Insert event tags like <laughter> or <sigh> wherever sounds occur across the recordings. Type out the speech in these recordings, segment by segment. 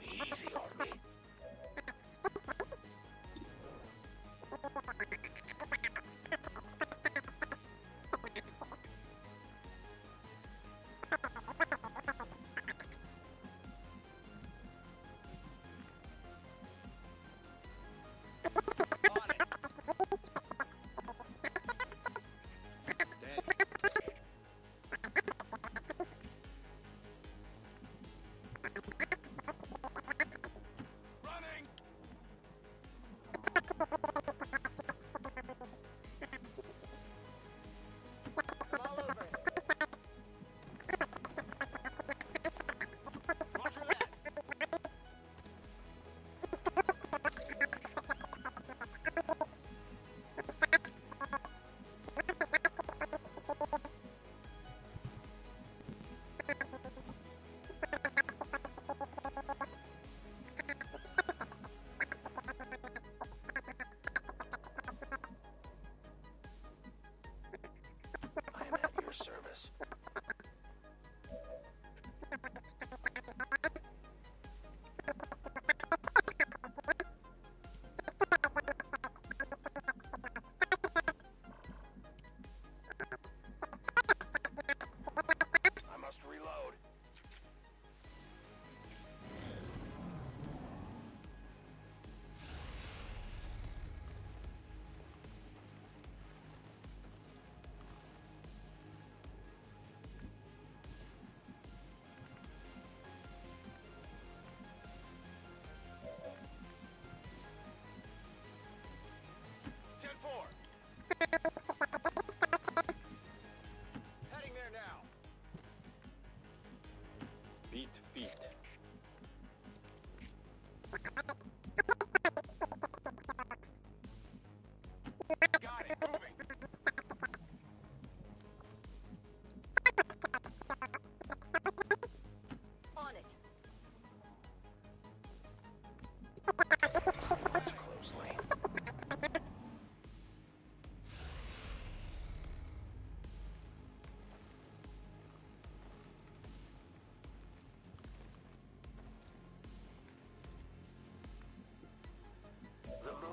Yeah. <laughs>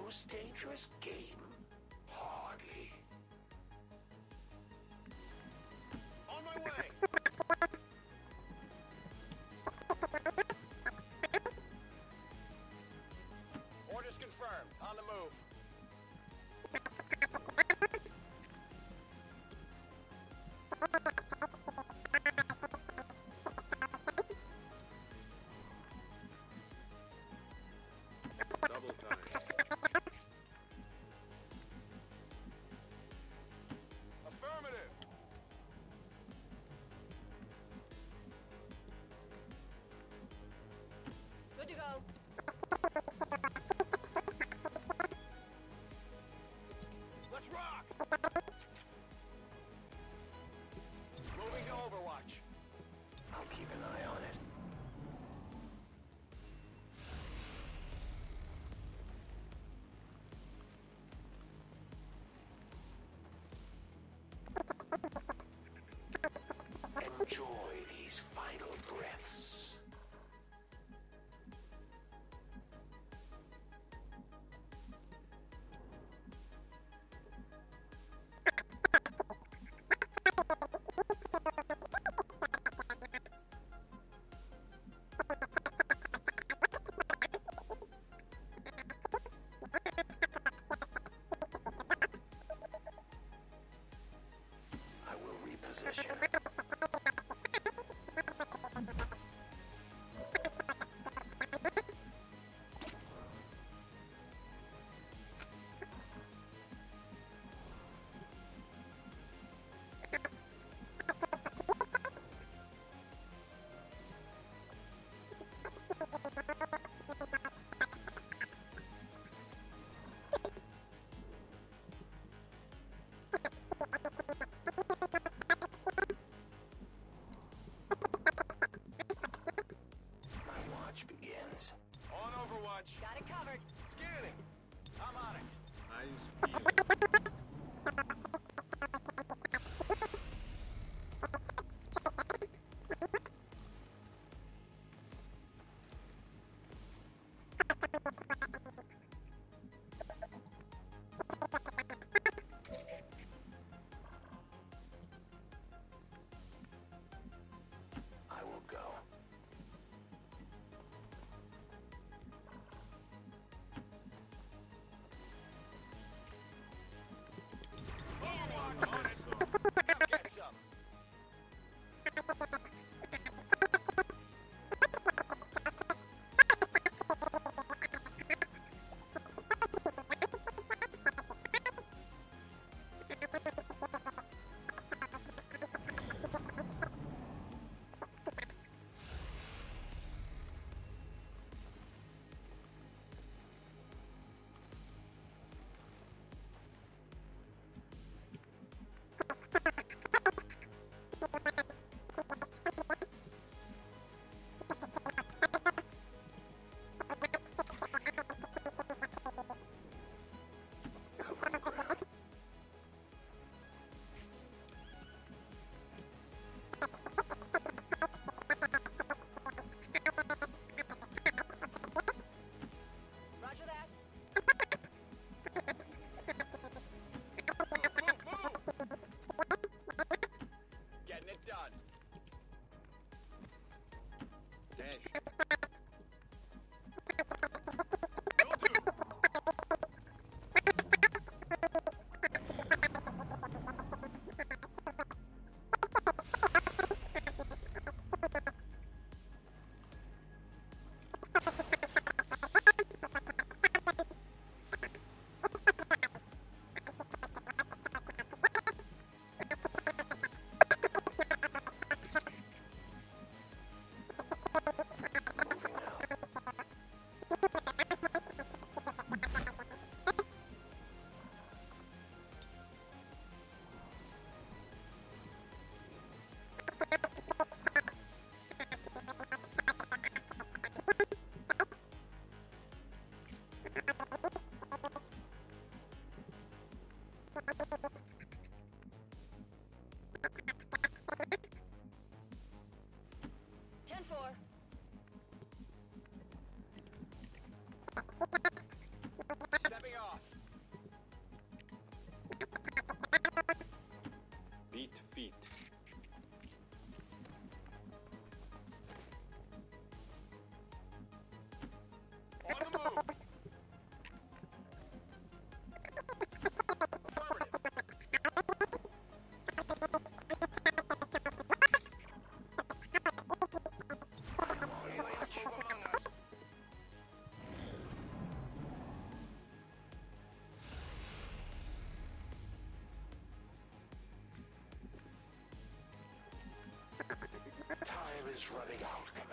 most dangerous game? Good to go. done. Dead. is running out.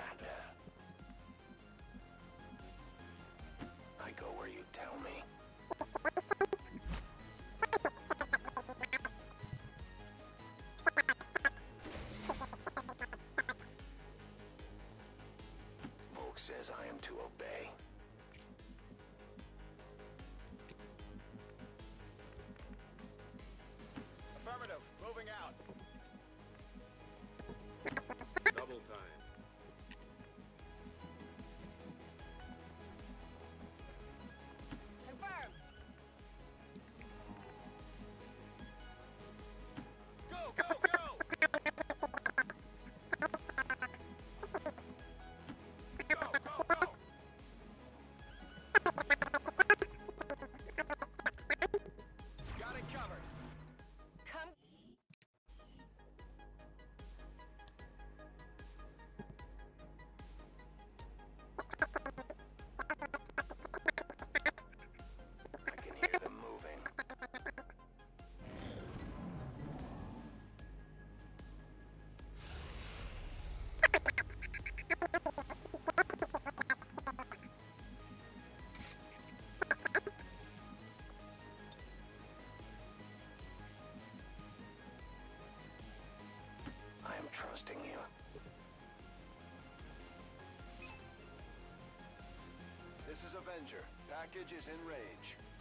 Avenger. Package is in range.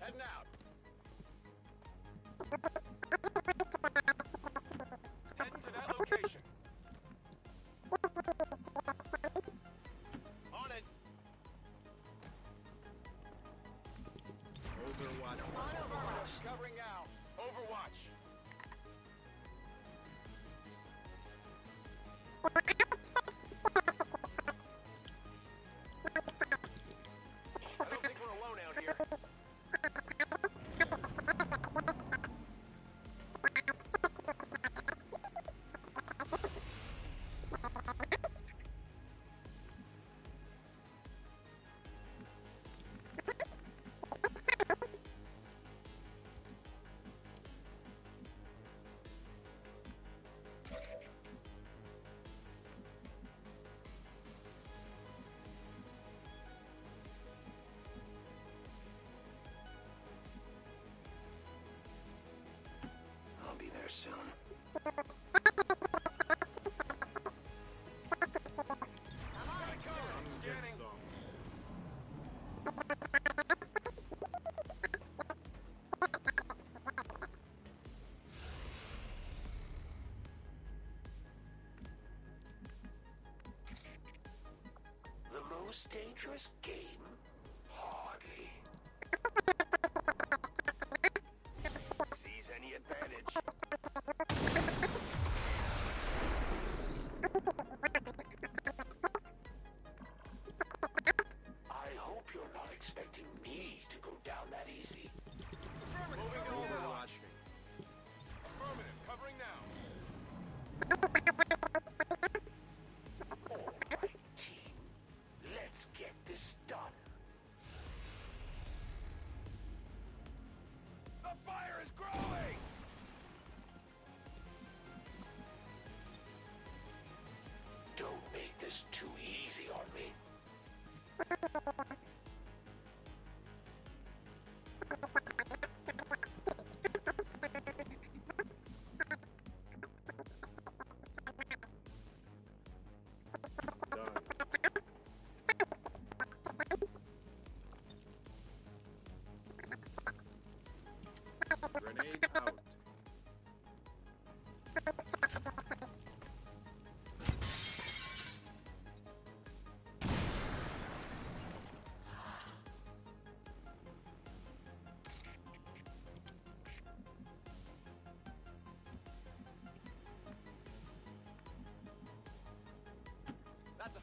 Heading out. To that location. Overwatch. Covering out. most dangerous game. to you.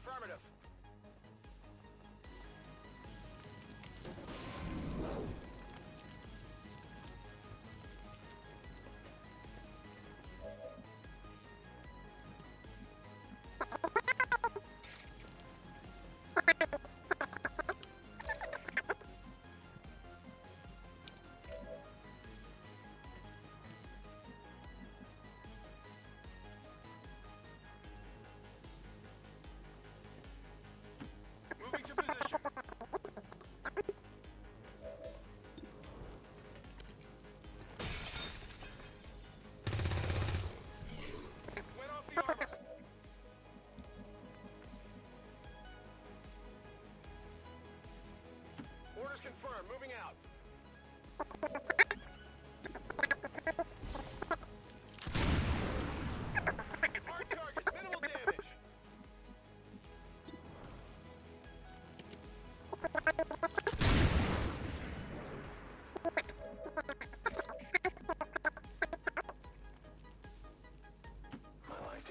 Affirmative.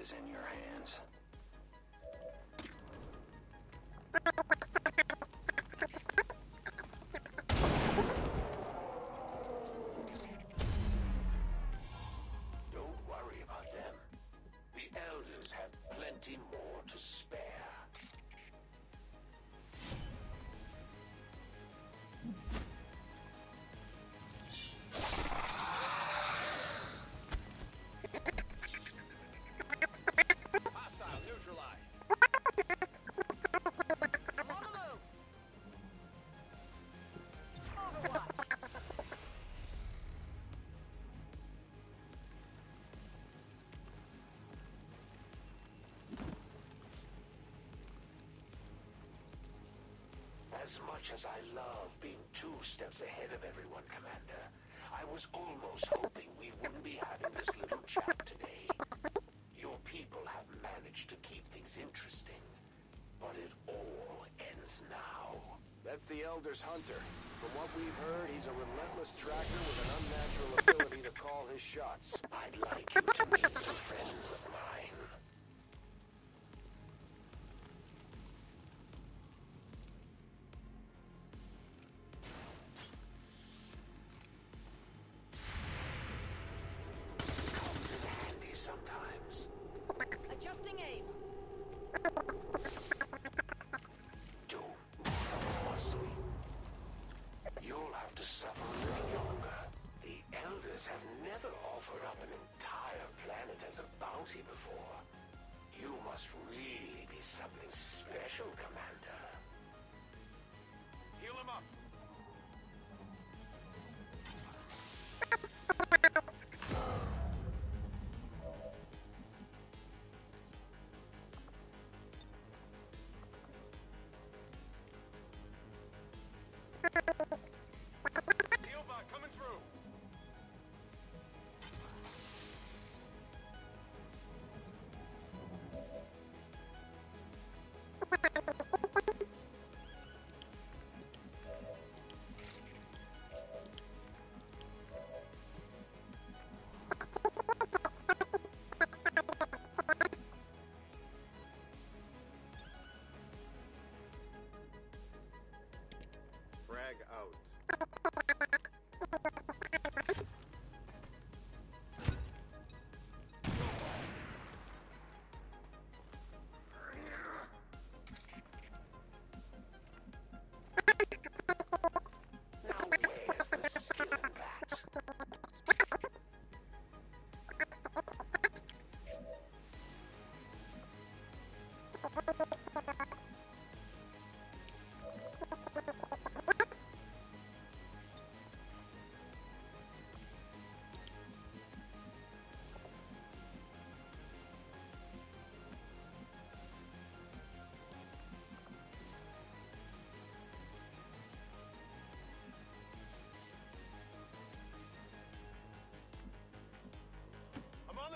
Is in your hands. As much as I love being two steps ahead of everyone, Commander, I was almost hoping we wouldn't be having this little chat today. Your people have managed to keep things interesting, but it all ends now. That's the Elder's hunter. From what we've heard, he's a relentless tracker with an unnatural ability to call his shots. I'd like Ha ha ha!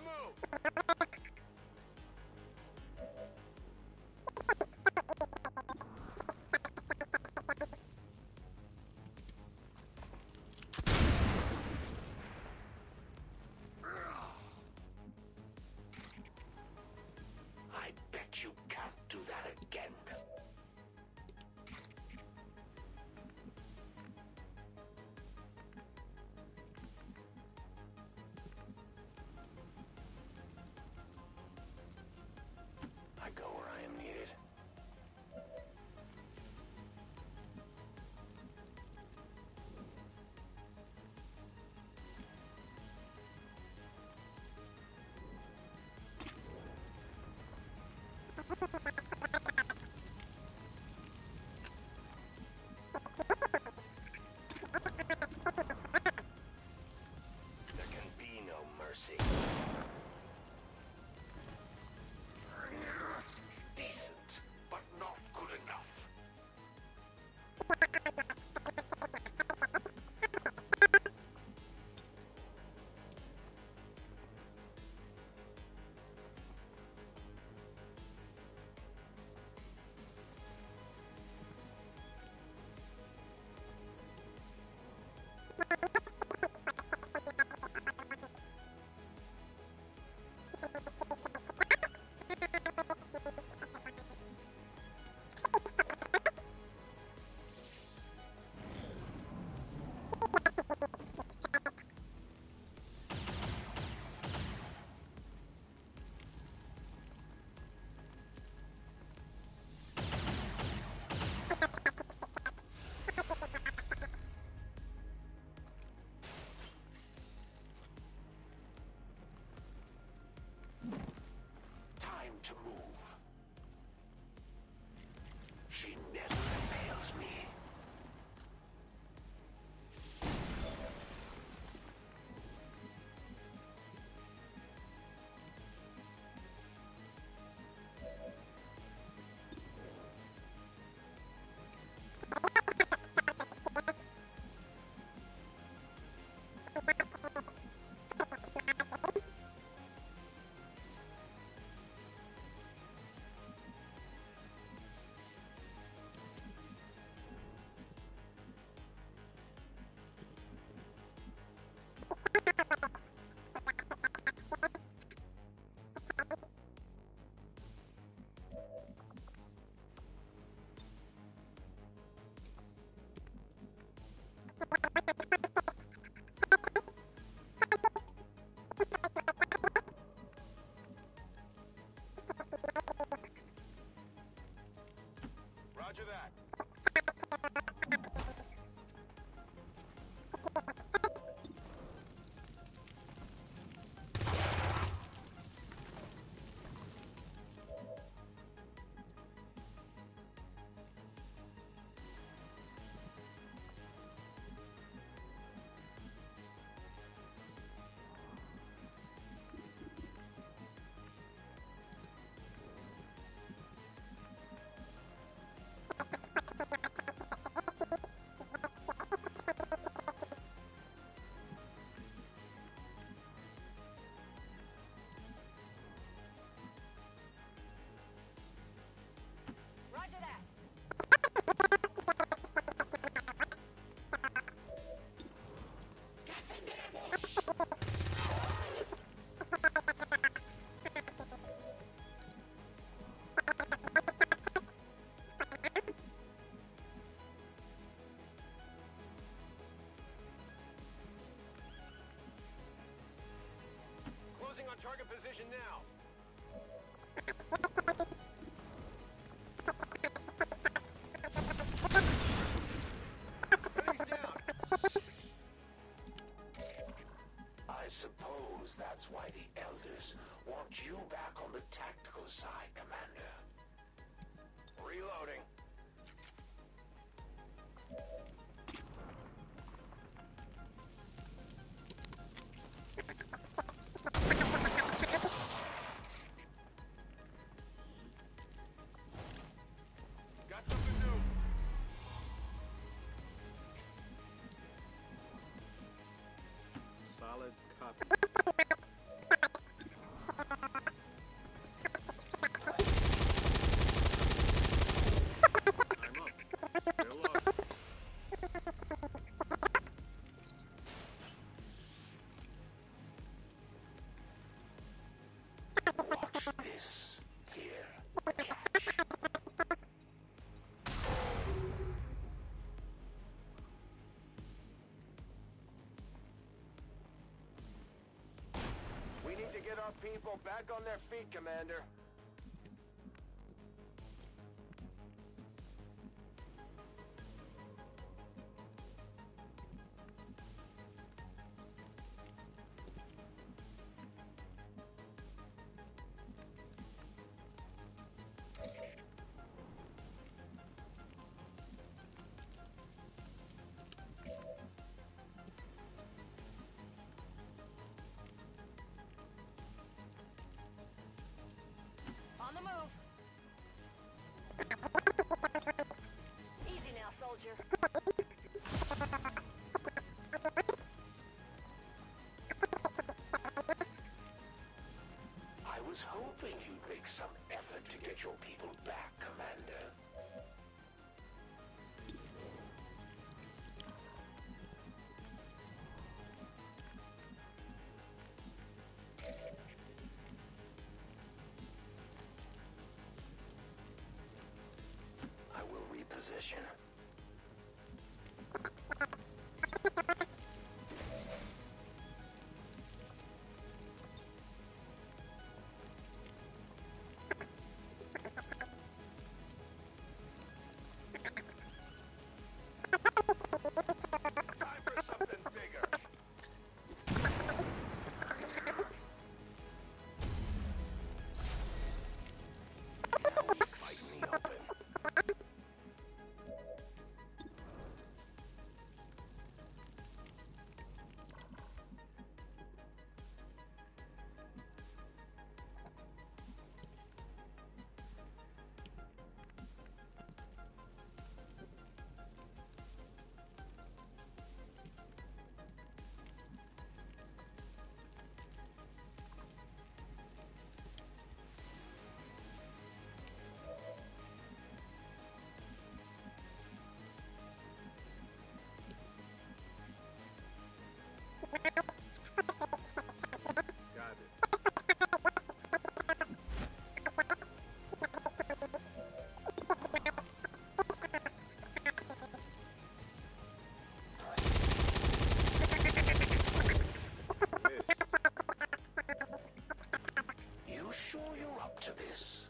move! to move. Now. I suppose that's why the Elders want you back on the tactical side, people back on their feet, Commander. Was hoping you'd make some effort to get your people back, Commander. I will reposition. To this?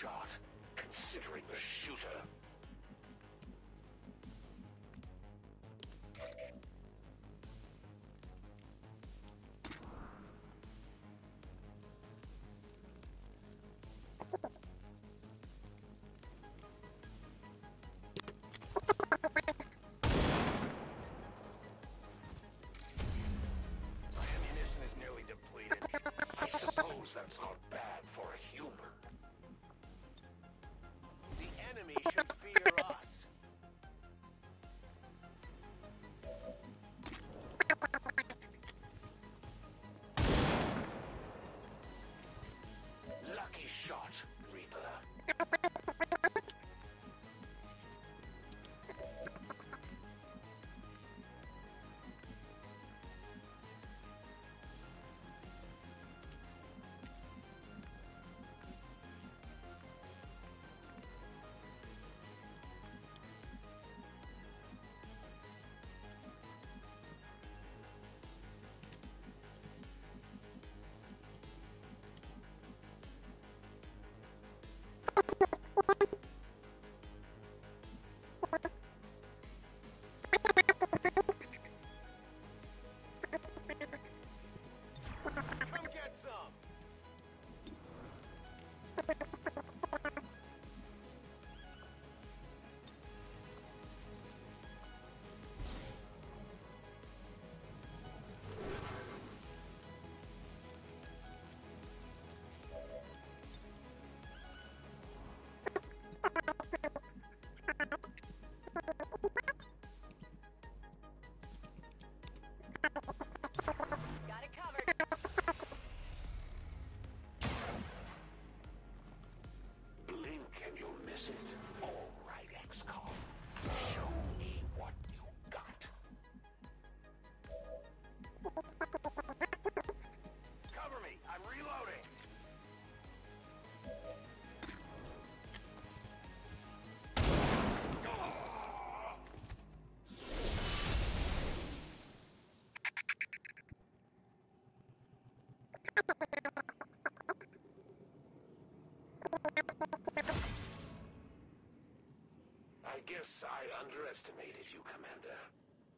Shot, considering the shooter. <laughs> Ammunition is nearly depleted. I suppose that's not enemy and you'll I I underestimated you, Commander.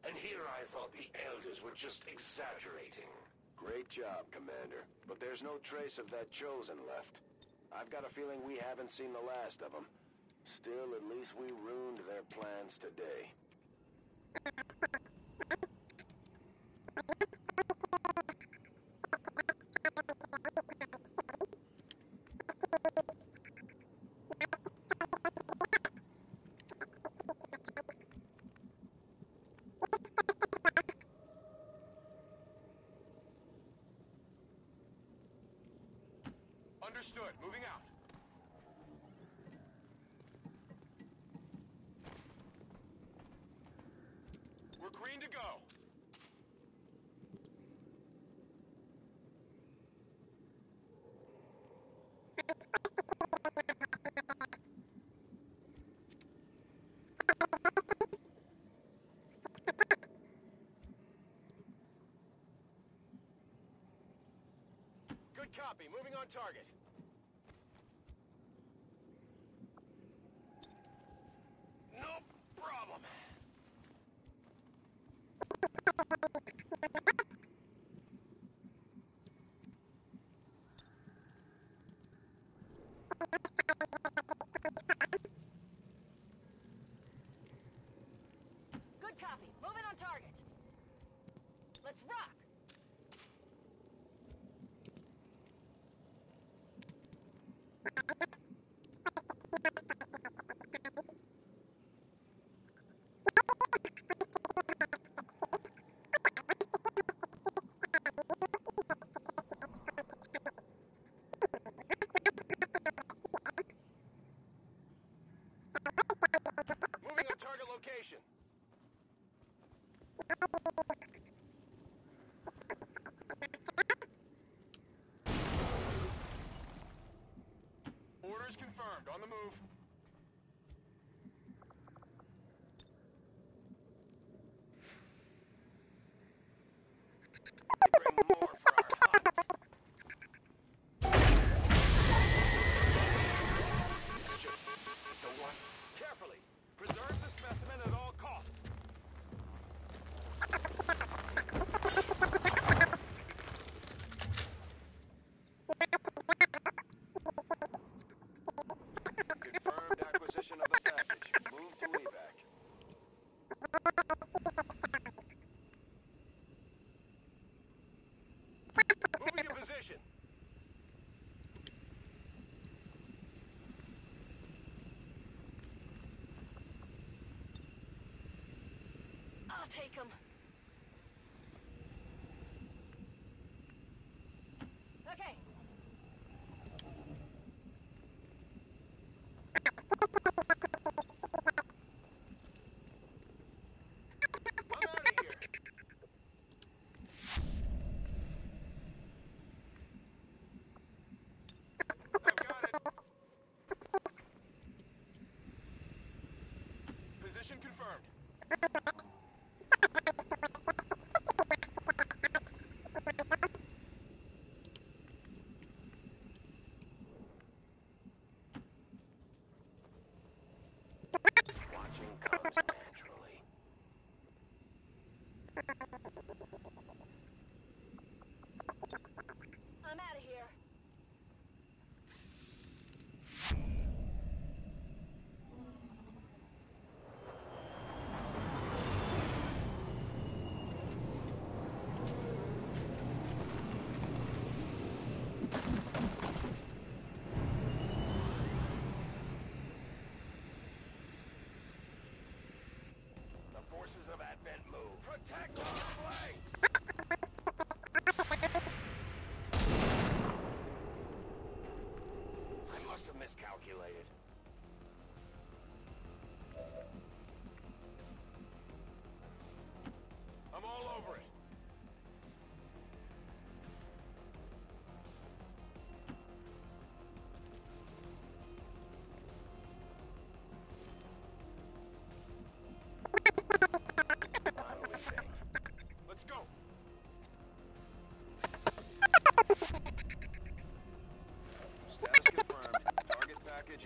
And here I thought the Elders were just exaggerating. Great job, Commander. But there's no trace of that Chosen left. I've got a feeling we haven't seen the last of them. Still, at least we ruined their plans today. Understood. Moving out. We're green to go. Copy. Moving on target.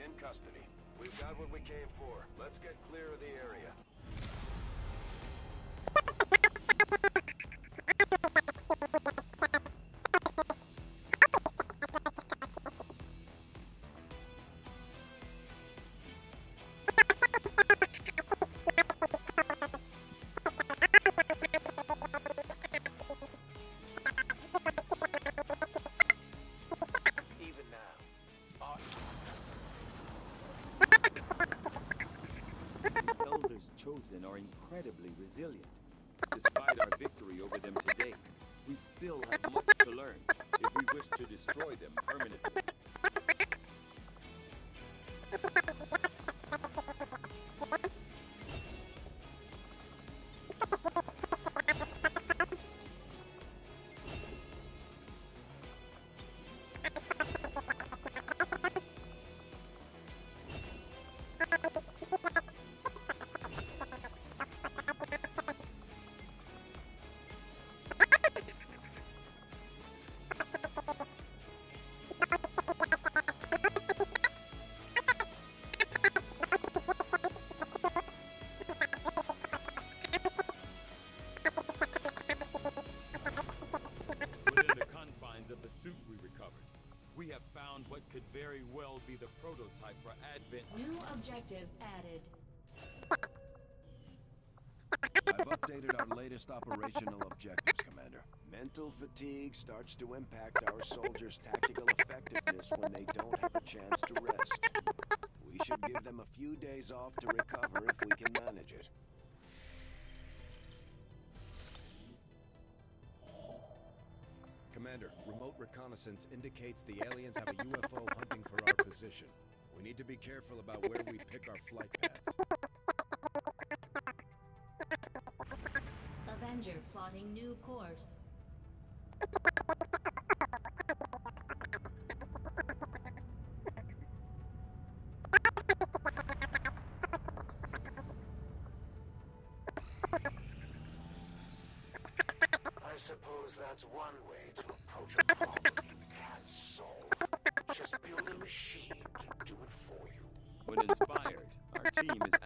In custody. We've got what we came for. Let's get Chosen are incredibly resilient. Despite our victory over them today, we still have very well be the prototype for Advent. New objective added. I've updated our latest operational objectives, Commander. Mental fatigue starts to impact our soldiers' tactical effectiveness when they don't have a chance to rest. We should give them a few days off to recover if we can reconnaissance indicates the aliens have a UFO hunting for our position. We need to be careful about where we pick our flight paths. Avenger plotting new course. I suppose that's one way to approach a problem you can't solve. Just build a machine to do it for you. When inspired, our team is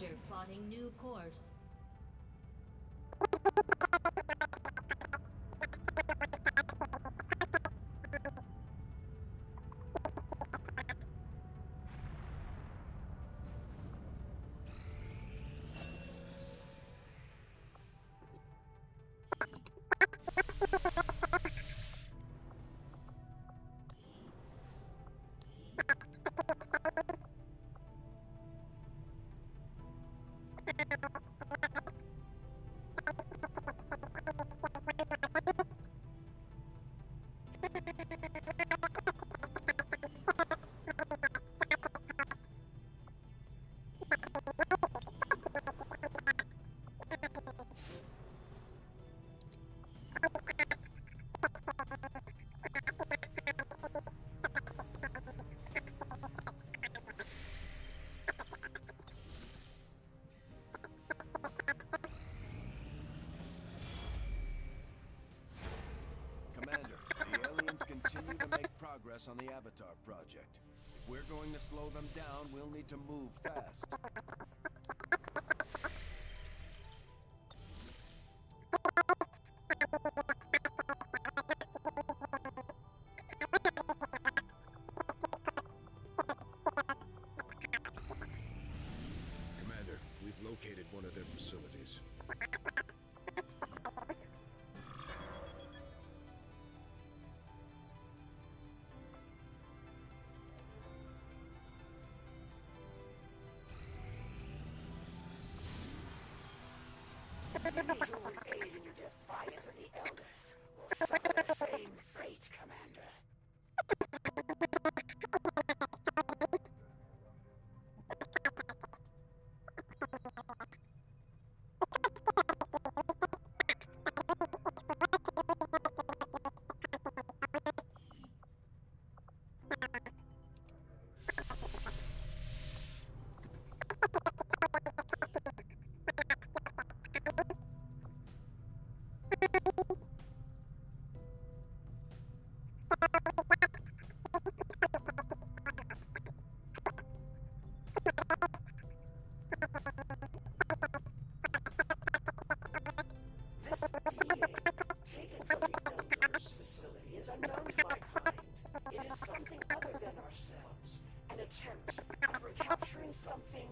Avenger plotting new course. Continue to make progress on the Avatar project. If we're going to slow them down, we'll need to move fast. Ini juga. something.